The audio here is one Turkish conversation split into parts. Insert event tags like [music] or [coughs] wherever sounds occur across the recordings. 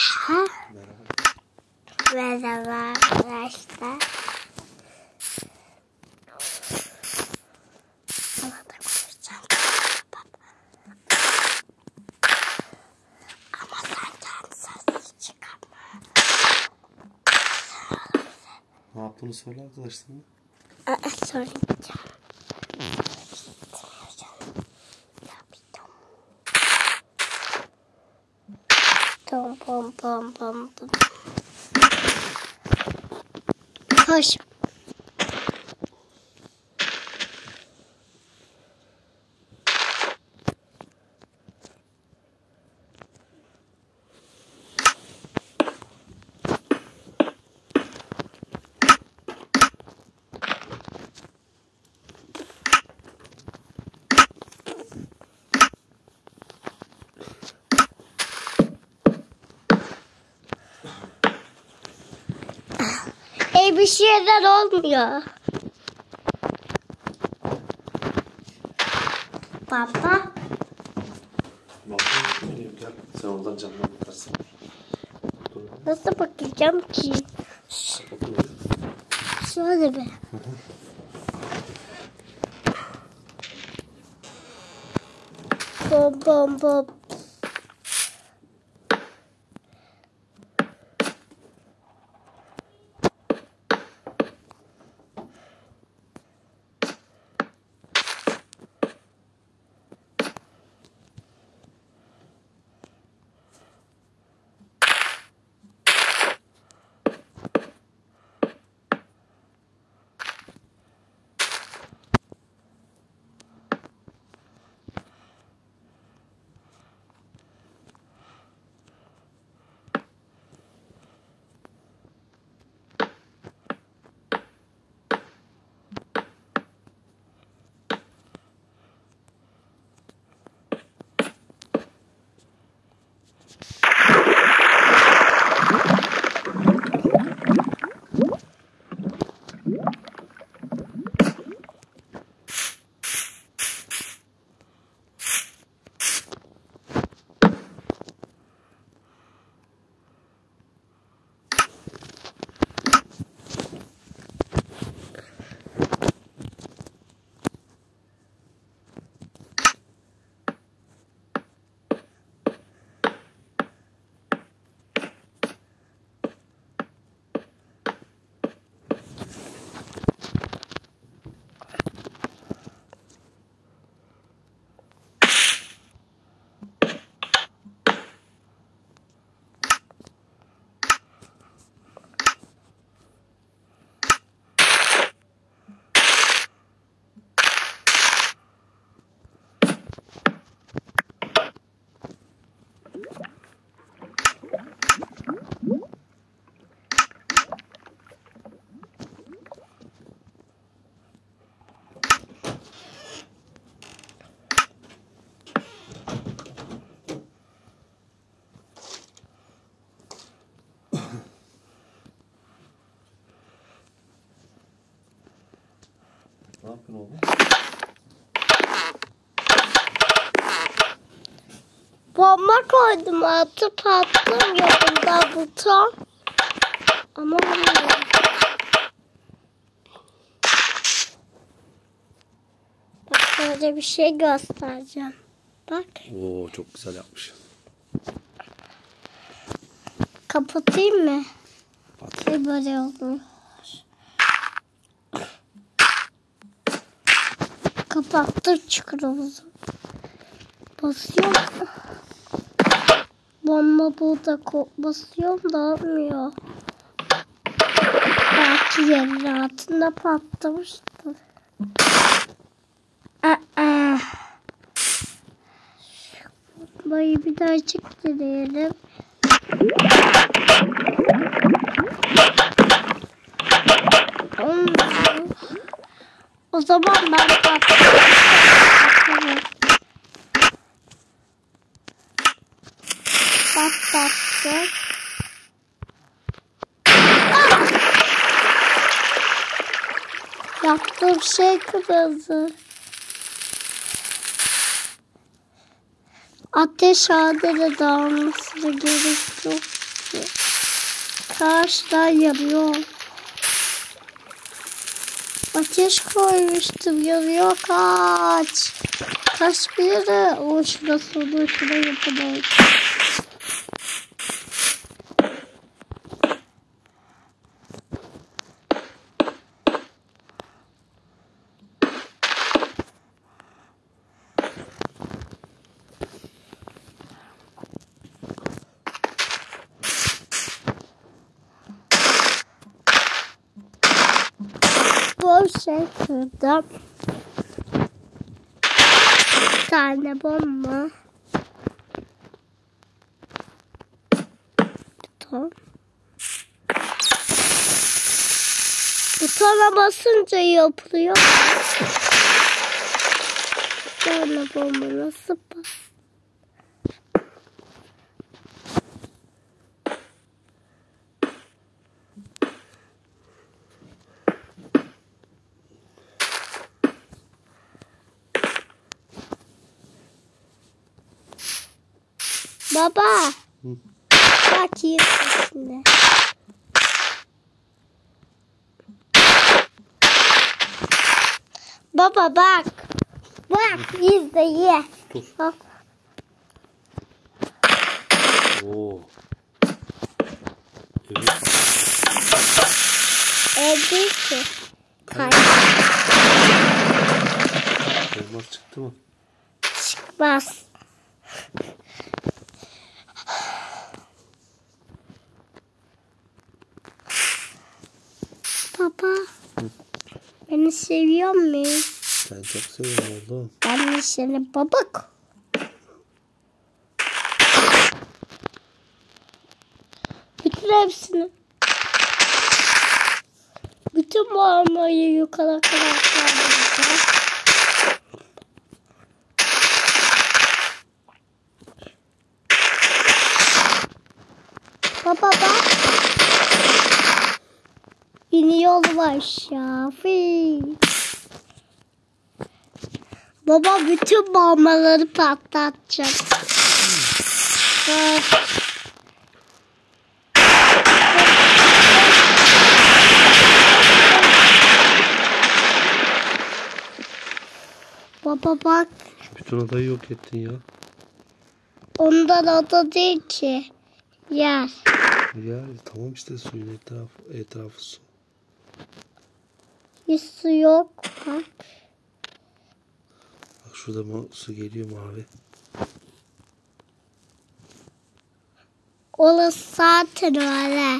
Ha? Merhaba. Arkadaşlar. Ne yaptığını söyle arkadaşlarına. Söyleyeceğim. Pom pom pom pom. Koş. Bir şeyler olmuyor. Baba. Gel. Sen oradan camdan bakarsın. Nasıl bakacağım ki? Şöyle bir. Bom bom bom. Ne yapıyorsun oğlum? Bomba koydum altı patlamıyor bunda buton. Ama olmuyor. Bak sana bir şey göstereceğim. Bak Oo çok güzel yapmış. kapatayım mı? Pat. Bir böyle oldu. Kapattım çukurumuzu. Basıyorum. Bomba burada basıyorum da olmuyor. Belki yerin altında patlamıştır. Aa. Bombayı bir daha açık deneyelim. Olmuyor. O zaman ben patlatırım. Patlattım. Ah! Yaptığım şey kırıldı. Ateş adına dağılmasını gerekiyor. burası. Karşıdan yanıyor. Ateş koymuştum yanıyor kaç. Kaç bir yere. O şurası şuna yapalım. Bu şey kırdım. Bir tane bomba. Buton. Butona basınca yapılıyor. Bir tane bomba nasıl bas? Baba. Hı. Bak şimdi. Baba bak. Bak izle ye. Dur. Bak. Oo. Evet. Evde ki. Kay Elmas çıktı mı? çıkmaz. Baba. Beni seviyor musun? Ben çok seviyorum oğlum. Ben de seni babak. Bütün hepsini. Bütün bu armayı yukarı kadar kaldıracağım. Baba bak. İniyor aşağı. Fii. Baba bütün bombaları patlatacak. Baba bak Bütün adayı yok ettin ya. ondan ada değil ki. Yer. Ya tamam işte suyun etrafı, etrafı su. Hiç su yok. Bak. Bak şurada mı su geliyor mavi. Orası zaten öyle.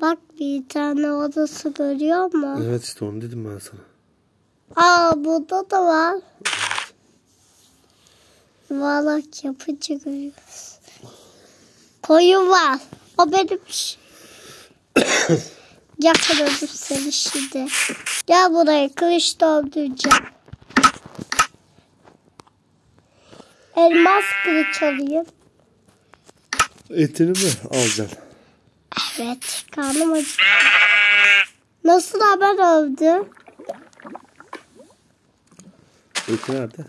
Bak bir tane odası görüyor musun? Evet işte onu dedim ben sana. Aa burada da var. Yuvarlak yapıcı görüyoruz. Koyun var. O benim. [laughs] Yakaladım seni şimdi. Gel buraya kılıç dolduracağım. Elmas kılıç alayım. Etini mi alacaksın? Evet karnım acıktı. Nasıl haber oldu? Eti nerede?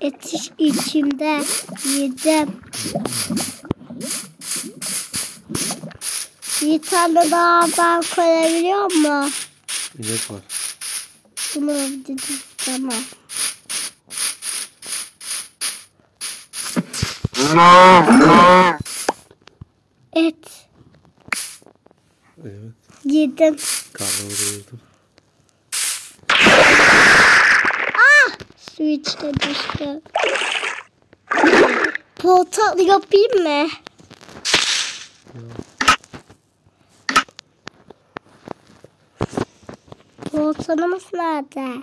Et iç- içimde yedim. Bir tane daha ben koyabiliyor mu? İnek var. Bunu dedim tamam. Et Evet. yedim. Karnını doyurdum. Su içine düştü. Portal yapayım mı? Portalımız nerede?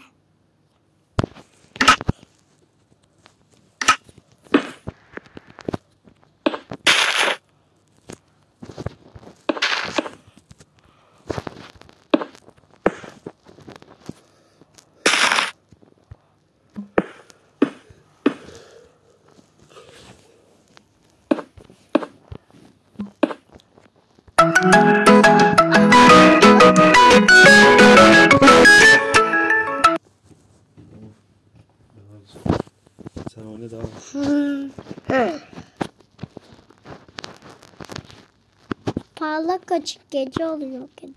Sen oyna parlak açık gece oluyor gece.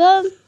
Um.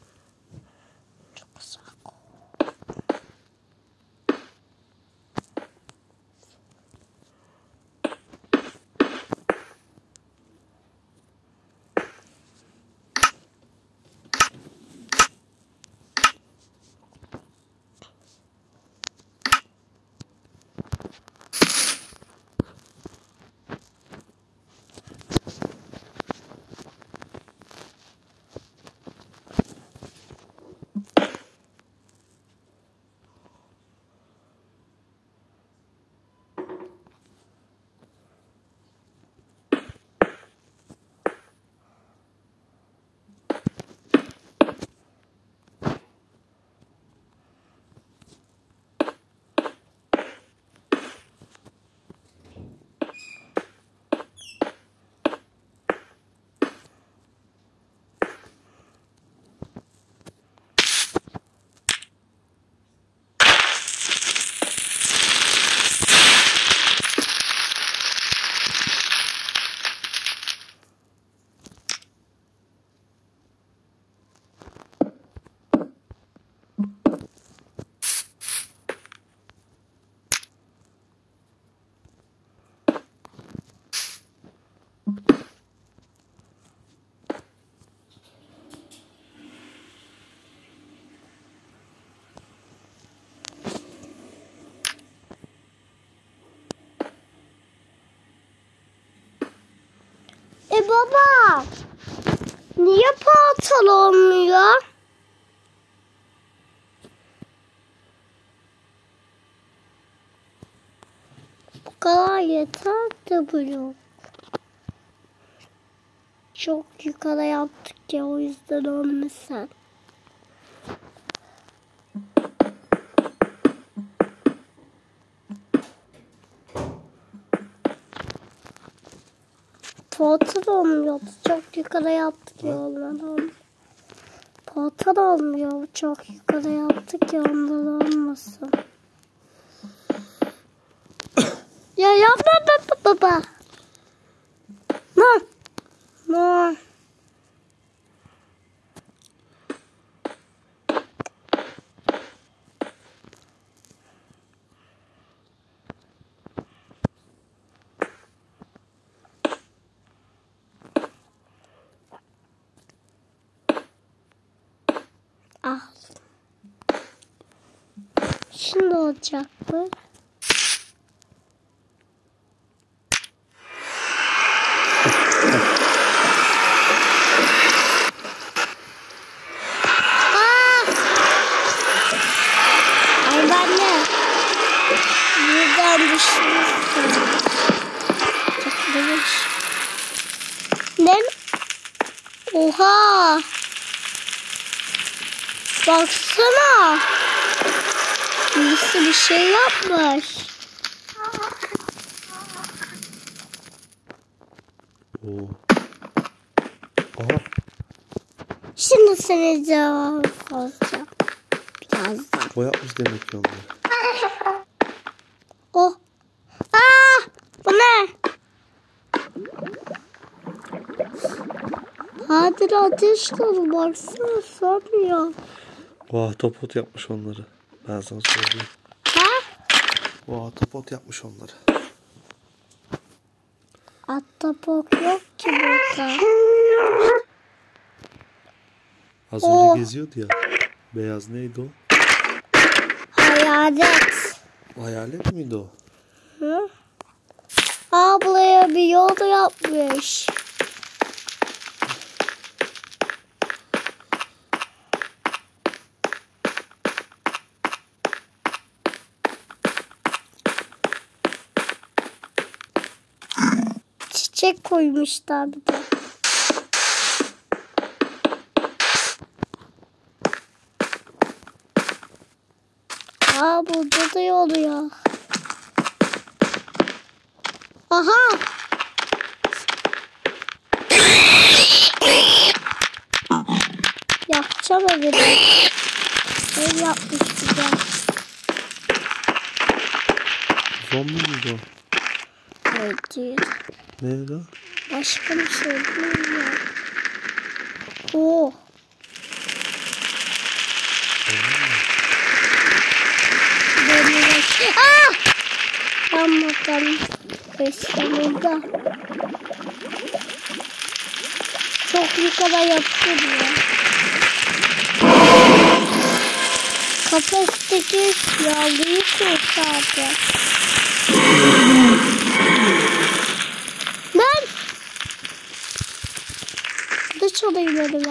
Baba. Niye portal olmuyor? Bu kadar yeter de blok. Çok yukarı yaptık ya o yüzden olmasın. Portal olmuyordu. Çok yukarı yaptık ya ondan olmuyor. Portal olmuyor. Çok yukarı yaptık ya ondan olmasın. ya yapma baba. Ne? Ne? Şimdi olacak bu. Aa! Ay ben de. Buradan düşmüşsün. Takılmış. Ne? Oha! Baksana. Birisi bir şey yapmış. Oo. Aha. Şimdi seni cevap alacağım. Birazdan. O yapmış demek ki onları. Oh. Aa! Bu ne? Hadi ateşleri baksana sanmıyor. O ahtapot yapmış onları. Ben sana söyleyeyim. Ahtapot yapmış onları. Ahtapot yok ki burada. Az Oh. önce geziyordu ya. Beyaz neydi o? Hayalet. Hayalet miydi o? Hı? Aa buraya bir yol yapmış. Çiçek koymuşlar bir de. Aa burada da oluyor. Aha! Yapacağım evi de. Ev yapmış güzel. Zombi miydi o? Hayır değil. Neydi o? Başka bir şey değil ya. Oo. Benim Ah! Yanmadan beslenildi. Çok yukarı yapıyor. Kafesteki yavruyı kurtardı. Ben Kılıç alayım elime.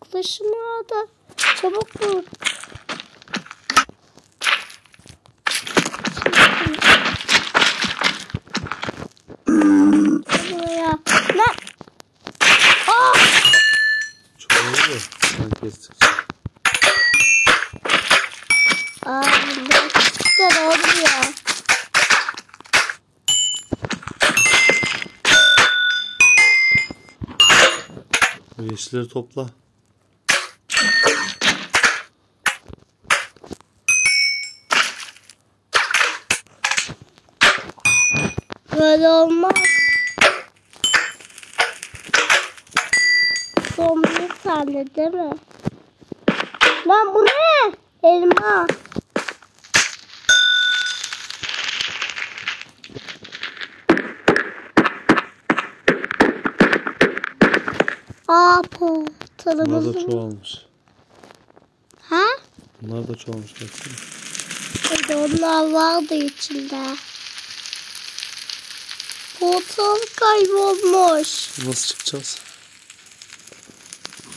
Kılıçımı aldı. Çabuk vur. Buraya. Lan. Aa! Çok oldu. Sen kestikçe. Aa, ne oluyor? O yeşilleri topla. Böyle olmaz. Son bir tane değil mi? Lan bu ne? Elma. Aa Bunlar portalımız. da çoğalmış. Ha? Bunlar da çoğalmış baksana. Hadi onlar vardı içinde. Portal kaybolmuş. Nasıl çıkacağız?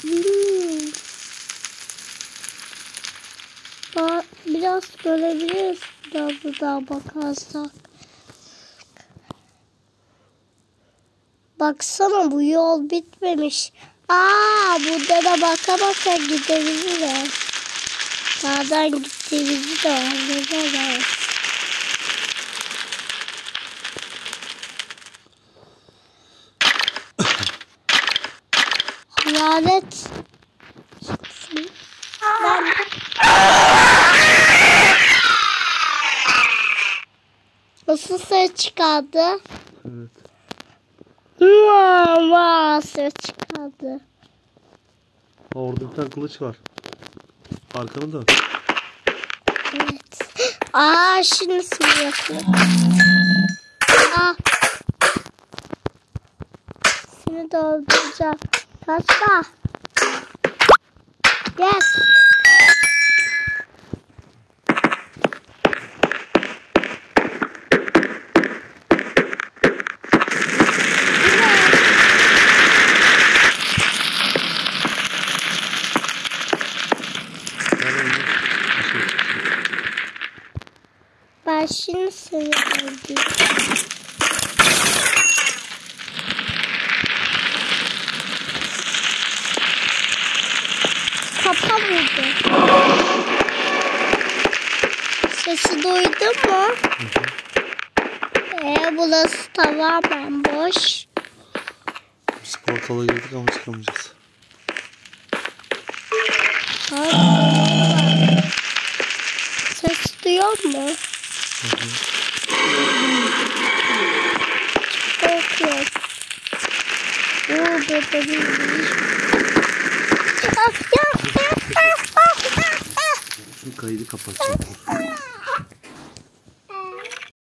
Bilmiyorum. Biraz görebiliriz biraz da daha bakarsak. Baksana bu yol bitmemiş. Aa burada da baka baka gidebiliriz. Sağdan gittiğimizi de anlayacağız. Ben... [coughs] Nasıl ses çıkardı? Evet. Mama ses çıkardı. Orada bir tane kılıç var. Arkanı dön. Evet. Aa şimdi sinir yapıyor. Aa. Seni de öldüreceğim. Kaçma. Gel oğlum. Bir şey çıkacak. Ben şimdi seni öldüreceğim. Vurdu. Sesi duydun mu? Ee, burası tamamen boş. Biz portala girdik ama çıkamayacağız. Ses duyuyor mu? Hı hı. Korkuyorum. Oo, burada bir Ah, ya, ah, ah, ah, ah, ah. Şu kaydı kapatacağım.